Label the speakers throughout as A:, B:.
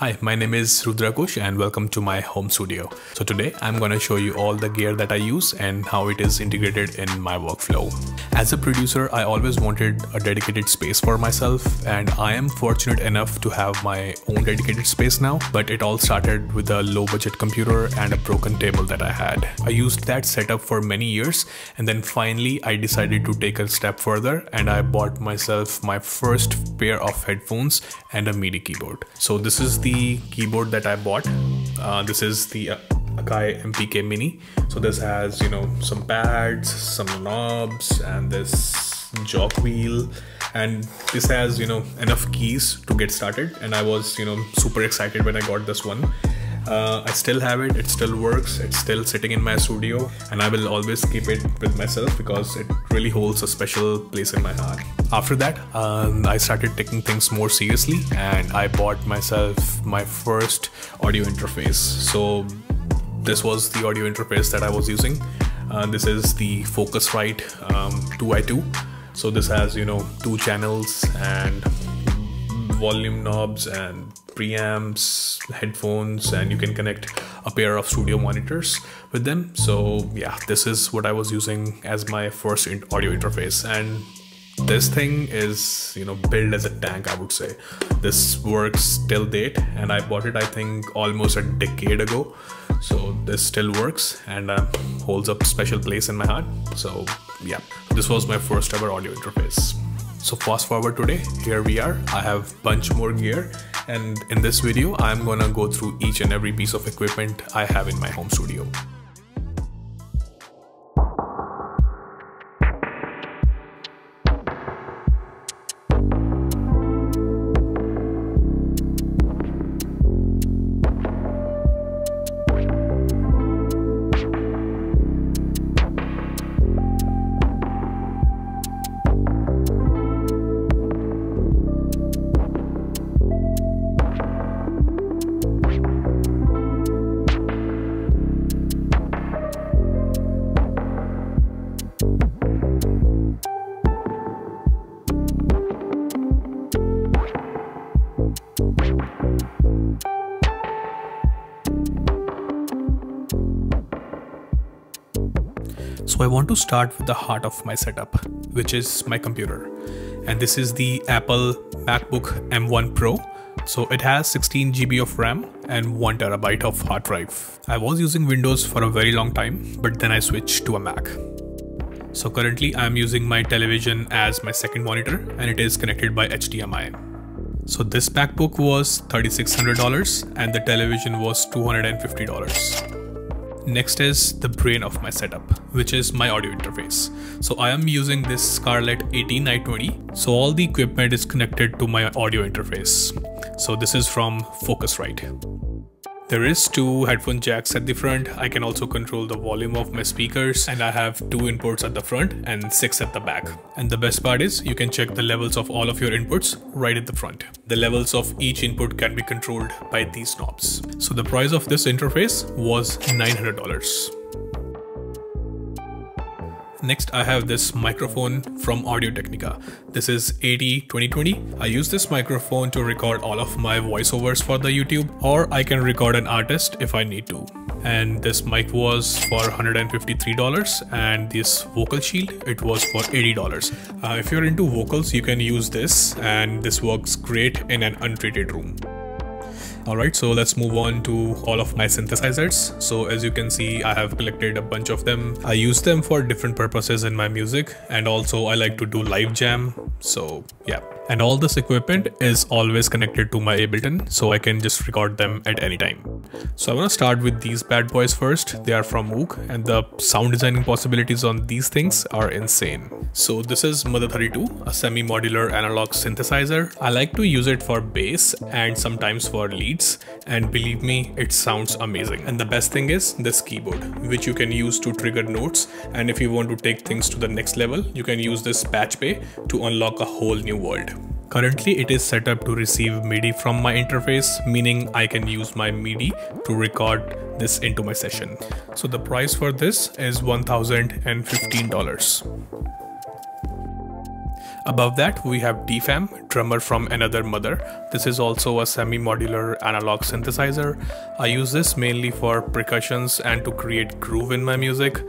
A: Hi, my name is Rudra Kush and welcome to my home studio. So today I'm going to show you all the gear that I use and how it is integrated in my workflow. As a producer, I always wanted a dedicated space for myself and I am fortunate enough to have my own dedicated space now, but it all started with a low budget computer and a broken table that I had. I used that setup for many years and then finally I decided to take a step further and I bought myself my first pair of headphones and a MIDI keyboard. So this is the the keyboard that I bought. Uh, this is the uh, Akai MPK Mini. So this has, you know, some pads, some knobs, and this jog wheel. And this has, you know, enough keys to get started. And I was, you know, super excited when I got this one. Uh, I still have it, it still works, it's still sitting in my studio, and I will always keep it with myself because it really holds a special place in my heart. After that, um, I started taking things more seriously and I bought myself my first audio interface. So, this was the audio interface that I was using. Uh, this is the Focusrite um, 2i2. So, this has, you know, two channels and volume knobs and preamps, headphones, and you can connect a pair of studio monitors with them. So yeah, this is what I was using as my first audio interface. And this thing is, you know, built as a tank, I would say. This works till date, and I bought it, I think, almost a decade ago. So this still works and uh, holds a special place in my heart. So yeah, this was my first ever audio interface. So fast forward today, here we are. I have bunch more gear and in this video, I'm gonna go through each and every piece of equipment I have in my home studio. So I want to start with the heart of my setup, which is my computer. And this is the Apple MacBook M1 Pro. So it has 16 GB of RAM and 1 terabyte of hard drive. I was using Windows for a very long time, but then I switched to a Mac. So currently I'm using my television as my second monitor and it is connected by HDMI. So this MacBook was $3,600 and the television was $250. Next is the brain of my setup, which is my audio interface. So I am using this Scarlett 18i20. So all the equipment is connected to my audio interface. So this is from Focusrite. There is two headphone jacks at the front. I can also control the volume of my speakers and I have two inputs at the front and six at the back. And the best part is you can check the levels of all of your inputs right at the front. The levels of each input can be controlled by these knobs. So the price of this interface was $900. Next, I have this microphone from Audio Technica. This is AT2020. I use this microphone to record all of my voiceovers for the YouTube, or I can record an artist if I need to. And this mic was for $153, and this vocal shield, it was for $80. Uh, if you're into vocals, you can use this, and this works great in an untreated room. Alright, so let's move on to all of my synthesizers. So as you can see, I have collected a bunch of them. I use them for different purposes in my music and also I like to do live jam. So yeah. And all this equipment is always connected to my Ableton so I can just record them at any time. So I want to start with these bad boys first. They are from Moog and the sound designing possibilities on these things are insane. So this is Mother 32, a semi-modular analog synthesizer. I like to use it for bass and sometimes for leads and believe me, it sounds amazing. And the best thing is this keyboard, which you can use to trigger notes and if you want to take things to the next level, you can use this patch bay to unlock a whole new world. Currently it is set up to receive MIDI from my interface, meaning I can use my MIDI to record this into my session. So the price for this is $1,015. Above that, we have DFAM, drummer from Another Mother. This is also a semi-modular analog synthesizer. I use this mainly for percussions and to create groove in my music.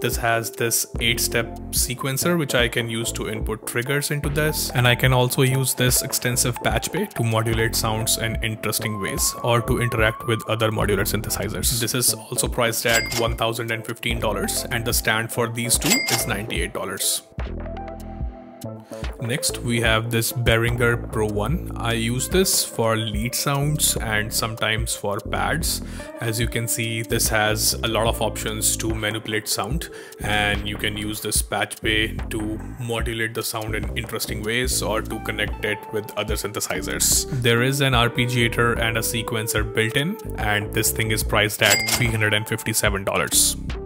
A: This has this 8-step sequencer which I can use to input triggers into this and I can also use this extensive patch bay to modulate sounds in interesting ways or to interact with other modular synthesizers. This is also priced at $1015 and the stand for these two is $98. Next we have this Behringer Pro 1. I use this for lead sounds and sometimes for pads. As you can see this has a lot of options to manipulate sound and you can use this patch bay to modulate the sound in interesting ways or to connect it with other synthesizers. There is an arpeggiator and a sequencer built in and this thing is priced at $357.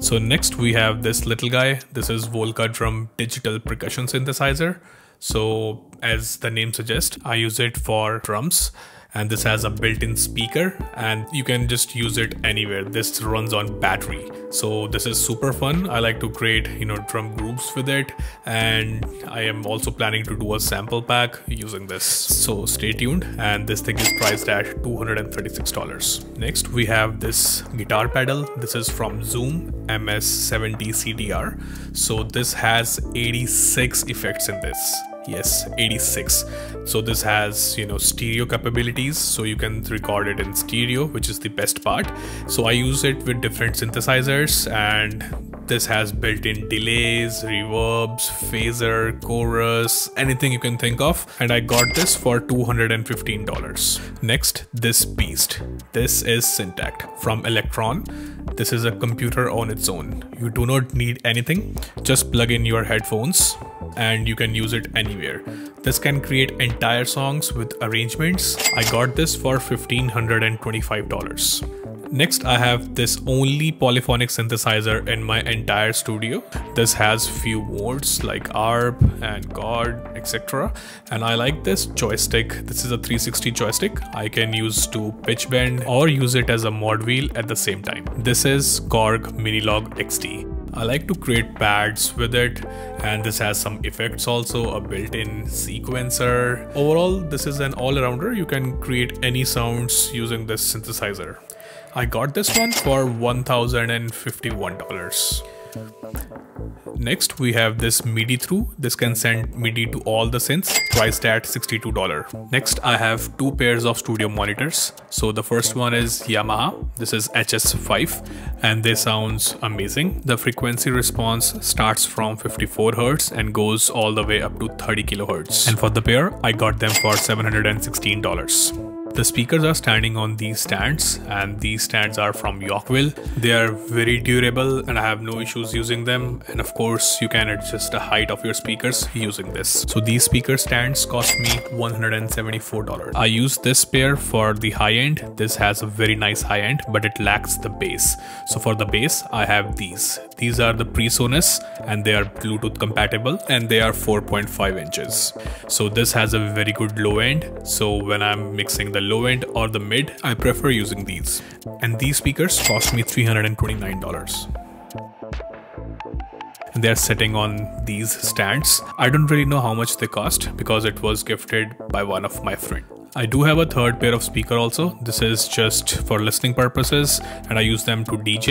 A: So next we have this little guy. This is Volca Drum Digital Percussion Synthesizer. So as the name suggests, I use it for drums and this has a built-in speaker and you can just use it anywhere. This runs on battery. So this is super fun. I like to create you know drum groups with it. And i am also planning to do a sample pack using this. So stay tuned. And this thing is priced at $236 next we have this guitar pedal. This is from zoom ms70 cdr so this has 86 effects in this yes 86 so this has you know stereo capabilities so you can record it in stereo which is the best part. So i use it with different synthesizers and this has built-in delays reverbs phaser chorus anything you can think of and i got this for $215 next this beast this is Syntakt from Elektron. this is a computer on its own you do not need anything just plug in your headphones and you can use it anywhere. This can create entire songs with arrangements. I got this for $1525. Next, I have this only polyphonic synthesizer in my entire studio. This has few modes like ARP and chord, etc. And I like this joystick. This is a 360 joystick. I can use to pitch bend or use it as a mod wheel at the same time. This is Korg Minilogue XD. I like to create pads with it and this has some effects also, a built-in sequencer. Overall, this is an all-arounder. You can create any sounds using this synthesizer. I got this one for $1,051. Next, we have this MIDI through. This can send MIDI to all the synths, priced at $62. Next, I have two pairs of studio monitors. So the first one is Yamaha. This is HS5 and they sounds amazing. The frequency response starts from 54 Hz and goes all the way up to 30 kHz. And for the pair, I got them for $716. The speakers are standing on these stands and these stands are from Yorkville. They are very durable and I have no issues using them. And of course you can adjust the height of your speakers using this. So these speaker stands cost me $174. I use this pair for the high end. This has a very nice high end but it lacks the bass. So for the bass I have these. These are the PreSonus and they are Bluetooth compatible and they are 4.5 inches. So this has a very good low end. So when I'm mixing the low end or the mid, I prefer using these. And these speakers cost me $329 and they're sitting on these stands. I don't really know how much they cost because it was gifted by one of my friend. I do have a third pair of speaker also. This is just for listening purposes and I use them to DJ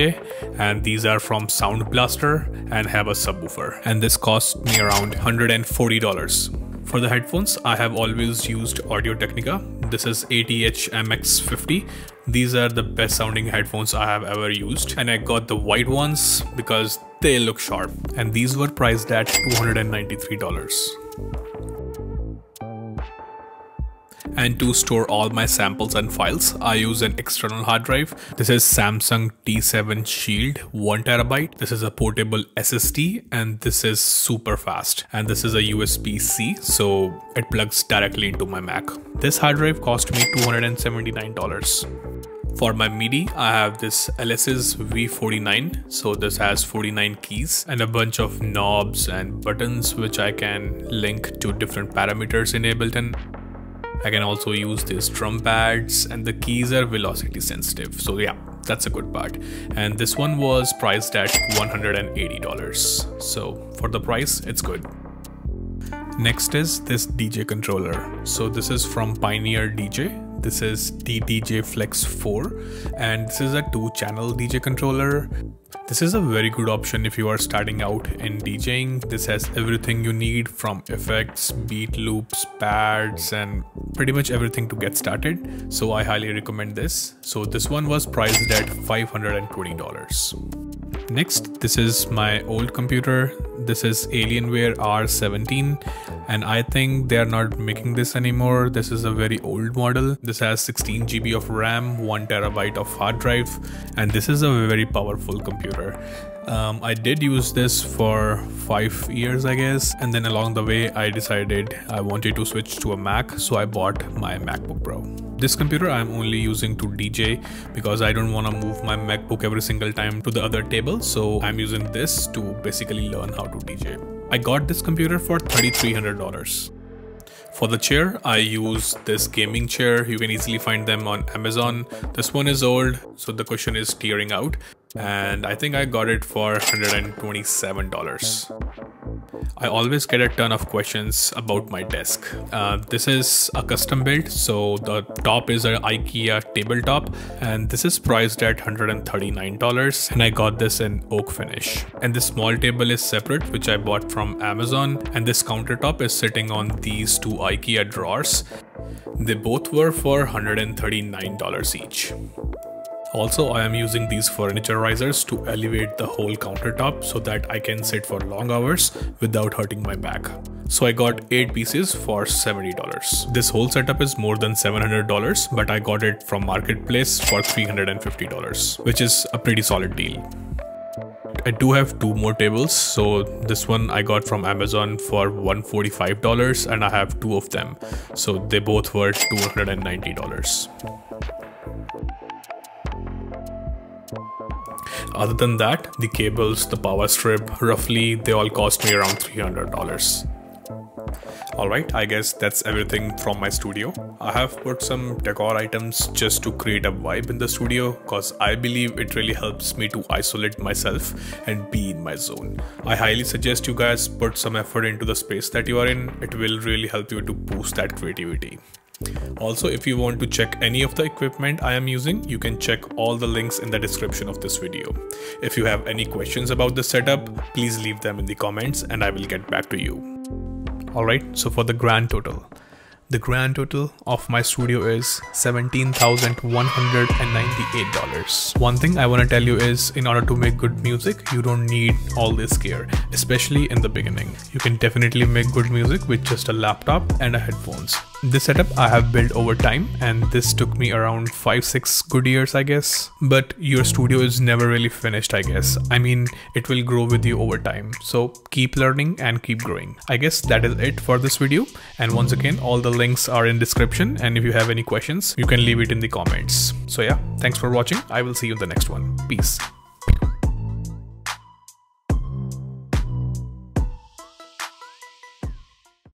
A: and these are from Sound Blaster and have a subwoofer and this cost me around $140. For the headphones, I have always used Audio Technica. This is ATH MX50. These are the best sounding headphones I have ever used. And I got the white ones because they look sharp. And these were priced at $293 and to store all my samples and files I use an external hard drive. This is Samsung T7 Shield 1TB. This is a portable SSD and this is super fast and this is a USB-C so it plugs directly into my Mac. This hard drive cost me $279. For my MIDI, I have this Alesis V49. So this has 49 keys and a bunch of knobs and buttons which I can link to different parameters in Ableton. I can also use these drum pads and the keys are velocity sensitive. So yeah, that's a good part. And this one was priced at $180. So for the price, it's good. Next is this DJ controller. So this is from Pioneer DJ this is DDJ Flex 4 and this is a two channel DJ controller. This is a very good option if you are starting out in DJing. This has everything you need from effects, beat loops, pads and pretty much everything to get started. So I highly recommend this. So this one was priced at $520. Next, this is my old computer. This is Alienware R17 and I think they are not making this anymore. This is a very old model. This has 16 GB of RAM, 1 terabyte of hard drive and this is a very powerful computer. Um, I did use this for five years, I guess, and then along the way, I decided I wanted to switch to a Mac, so I bought my MacBook Pro. This computer I'm only using to DJ because I don't want to move my MacBook every single time to the other table, so I'm using this to basically learn how to DJ. I got this computer for $3,300. For the chair, I use this gaming chair. You can easily find them on Amazon. This one is old, so the cushion is tearing out. And I think I got it for $127. I always get a ton of questions about my desk. Uh, this is a custom build, so the top is an IKEA tabletop, and this is priced at $139, and I got this in oak finish. And this small table is separate, which I bought from Amazon, and this countertop is sitting on these two IKEA drawers. They both were for $139 each. Also, I am using these furniture risers to elevate the whole countertop so that I can sit for long hours without hurting my back. So I got 8 pieces for $70. This whole setup is more than $700 but I got it from Marketplace for $350 which is a pretty solid deal. I do have two more tables so this one I got from Amazon for $145 and I have two of them so they both were $290. Other than that, the cables, the power strip, roughly they all cost me around $300. Alright, I guess that's everything from my studio. I have put some decor items just to create a vibe in the studio cause I believe it really helps me to isolate myself and be in my zone. I highly suggest you guys put some effort into the space that you are in. It will really help you to boost that creativity. Also, if you want to check any of the equipment I am using, you can check all the links in the description of this video. If you have any questions about the setup, please leave them in the comments and I will get back to you. Alright, so for the grand total. The grand total of my studio is $17,198. One thing I want to tell you is in order to make good music, you don't need all this gear, especially in the beginning. You can definitely make good music with just a laptop and a headphones. This setup I have built over time and this took me around 5-6 good years I guess. But your studio is never really finished I guess. I mean it will grow with you over time. So keep learning and keep growing. I guess that is it for this video and once again all the links are in description and if you have any questions you can leave it in the comments. So yeah thanks for watching. I will see you in the next one. Peace.